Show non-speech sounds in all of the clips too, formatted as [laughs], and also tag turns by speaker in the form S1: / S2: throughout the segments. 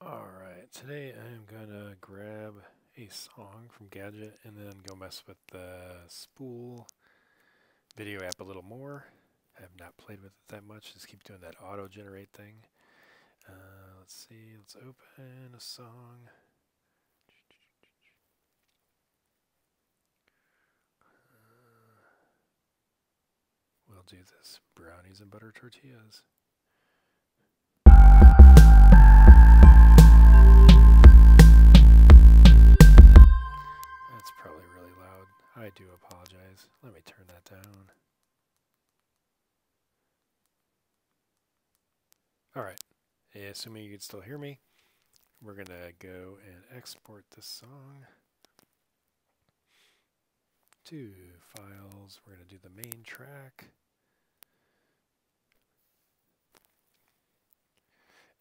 S1: Alright, today I'm gonna grab a song from Gadget and then go mess with the spool video app a little more. I have not played with it that much, just keep doing that auto generate thing. Uh, let's see, let's open a song. Uh, we'll do this brownies and butter tortillas. Do apologize. Let me turn that down. Alright, assuming you can still hear me, we're going to go and export this song to files. We're going to do the main track.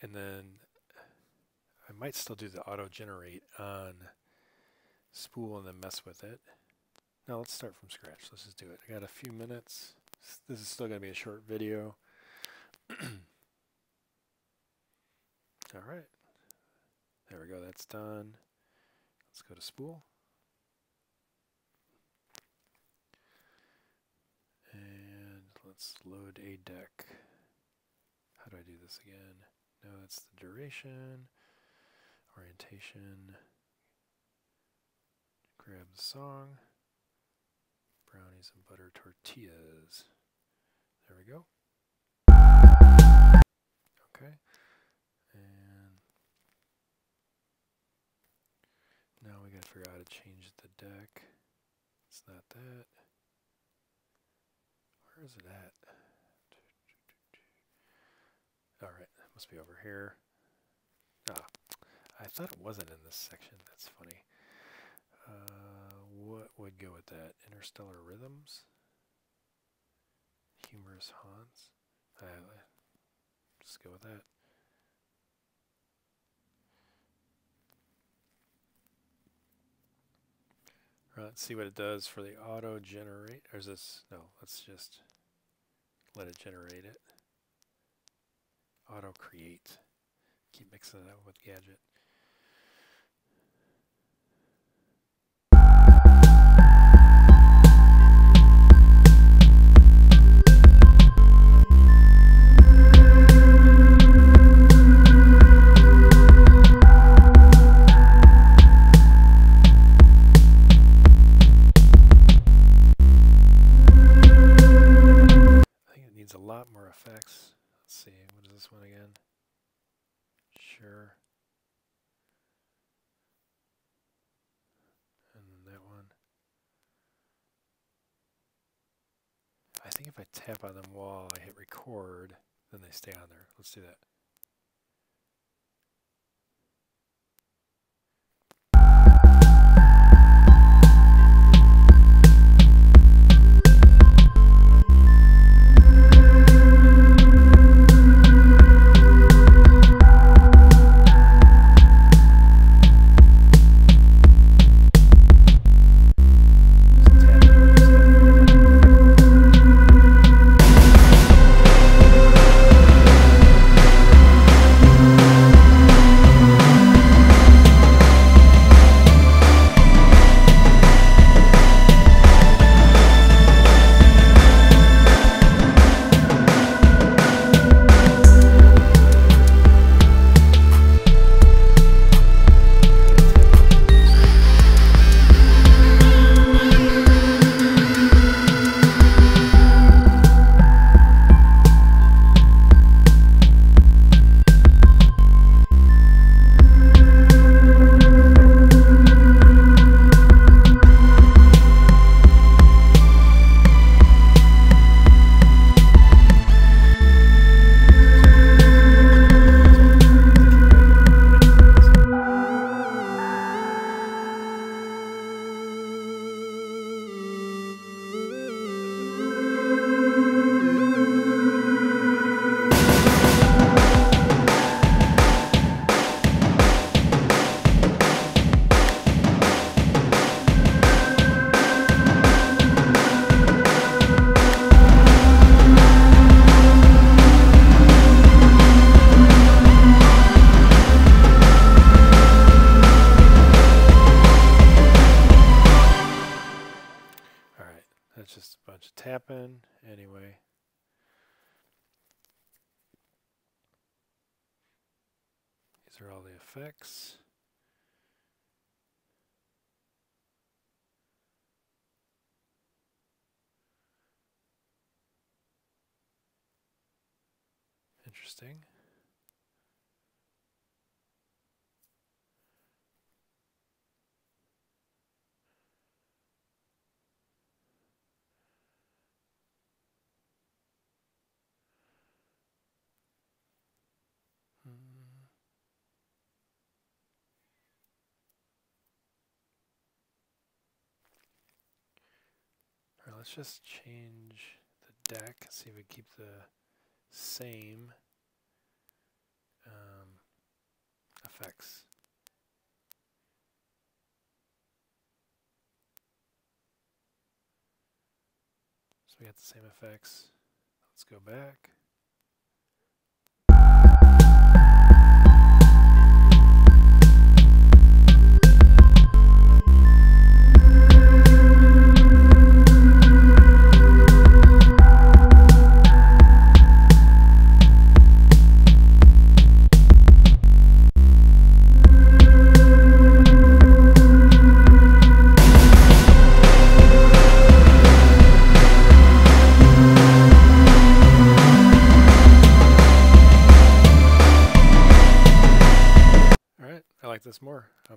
S1: And then I might still do the auto generate on spool and then mess with it. Now let's start from scratch. Let's just do it. I got a few minutes. This is still going to be a short video. [clears throat] All right. There we go. That's done. Let's go to spool. And let's load a deck. How do I do this again? No, that's the duration, orientation, grab the song, brownies and butter tortillas. There we go. Okay. And now we gotta figure out how to change the deck. It's not that. Where is it at? Alright, must be over here. Ah, I thought it wasn't in this section. That's funny. What would go with that? Interstellar Rhythms? Humorous Haunts? Uh, just go with that. Let's see what it does for the auto generate. Or is this? No, let's just let it generate it. Auto create. Keep mixing it up with gadget. A lot more effects. Let's see, what is this one again? Sure. And then that one. I think if I tap on them while I hit record, then they stay on there. Let's do that. That's just a bunch of tapping. Anyway. These are all the effects. Interesting. Let's just change the deck, see if we keep the same um, effects. So we got the same effects. Let's go back.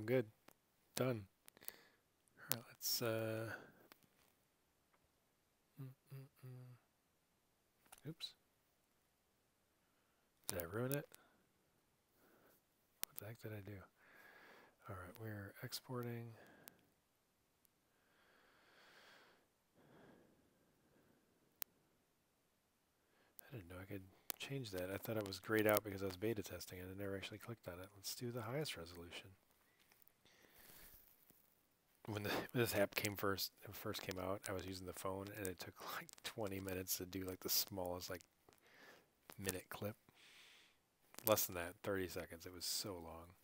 S1: I'm good. Done. All right, let's. Uh, mm, mm, mm. Oops. Did I ruin it? What the heck did I do? All right, we're exporting. I didn't know I could change that. I thought it was grayed out because I was beta testing and I never actually clicked on it. Let's do the highest resolution. When, the, when this app came first, first came out, I was using the phone, and it took [laughs] like 20 minutes to do like the smallest like minute clip. Less than that, 30 seconds. It was so long.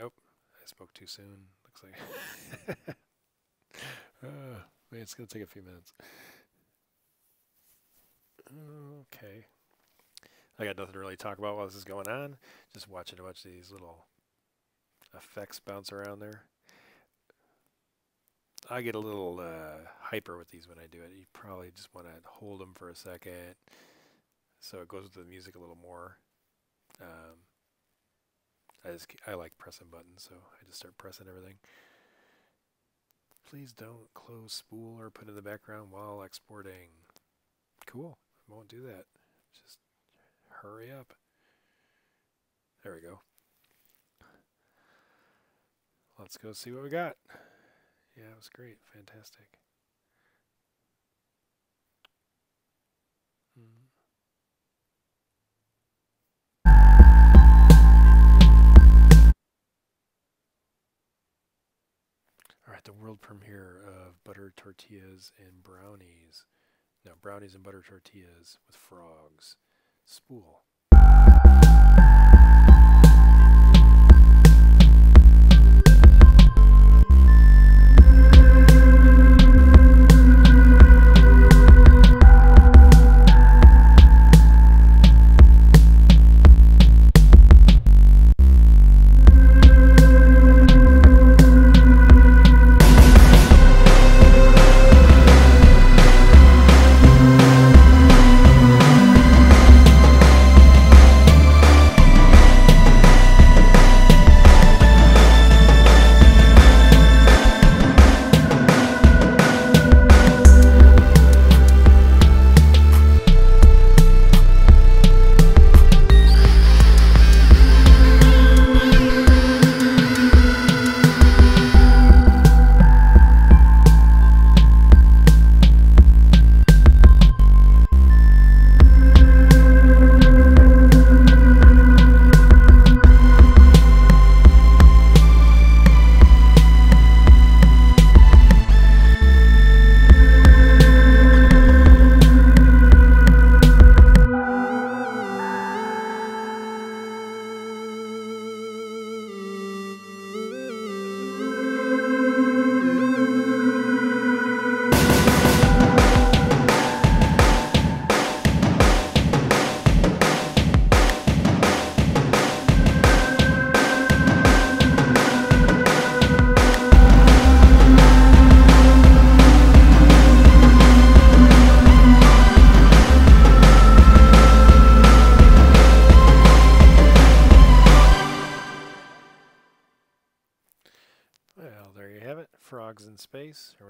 S1: Oh, I spoke too soon. Looks like. [laughs] uh, it's gonna take a few minutes. Okay. I got nothing to really talk about while this is going on. Just watching a bunch of these little effects bounce around there. I get a little uh, hyper with these when I do it. You probably just want to hold them for a second so it goes with the music a little more. Um, I just I like pressing buttons, so I just start pressing everything. Please don't close spool or put in the background while exporting. Cool. I won't do that. Just hurry up. There we go. Let's go see what we got. Yeah, it was great. Fantastic. Mm. All right, the world premiere of butter tortillas and brownies. No, brownies and butter tortillas with frogs. Spool.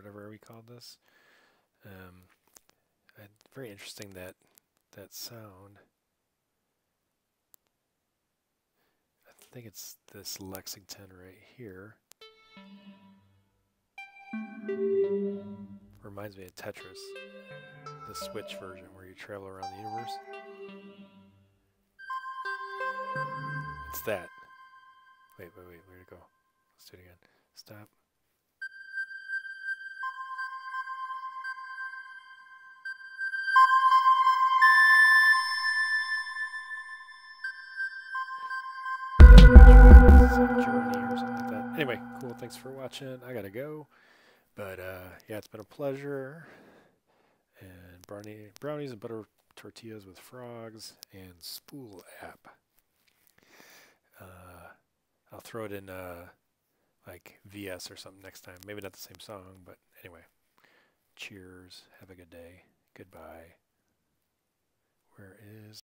S1: Whatever we called this. Um, very interesting that that sound. I think it's this Lexington right here. Reminds me of Tetris, the Switch version where you travel around the universe. It's that. Wait, wait, wait, where'd it go? Let's do it again. Stop. Anyway, cool. Thanks for watching. I gotta go. But uh, yeah, it's been a pleasure. And brownie, brownies and butter tortillas with frogs and spool app. Uh, I'll throw it in uh, like VS or something next time. Maybe not the same song, but anyway. Cheers. Have a good day. Goodbye. Where is